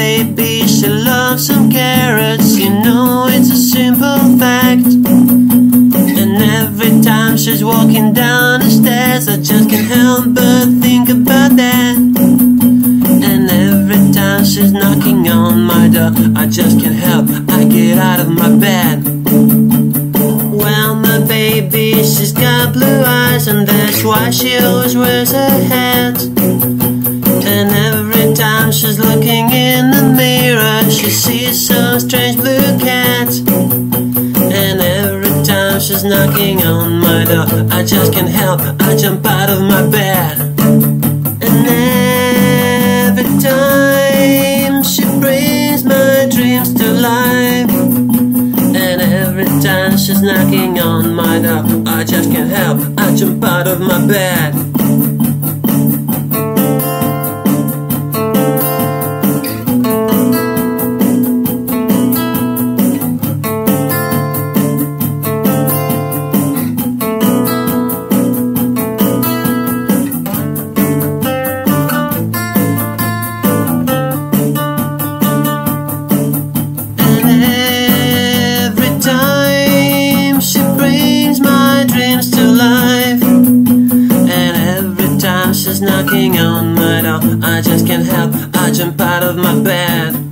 baby, she loves some carrots. You know it's a simple fact. And every time she's walking down the stairs, I just can't help but think about that. And every time she's knocking on my door, I just can't help, I get out of my bed. Well, my baby, she's got blue eyes, and that's why she always wears a hat. And every time she's looking she sees some strange blue cat. And every time she's knocking on my door, I just can't help, I jump out of my bed. And every time she brings my dreams to life. And every time she's knocking on my door, I just can't help, I jump out of my bed. Time knocking on my door, I just can't help, I jump out of my bed.